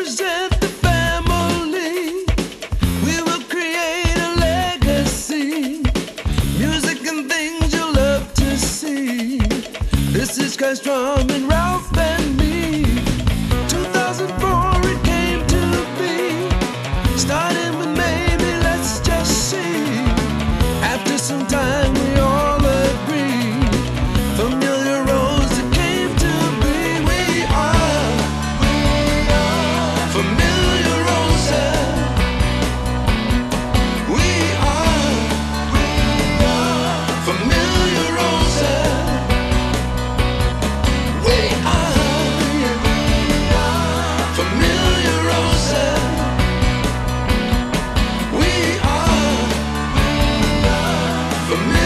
represent the family. We will create a legacy. Music and things you love to see. This is Christ and We are,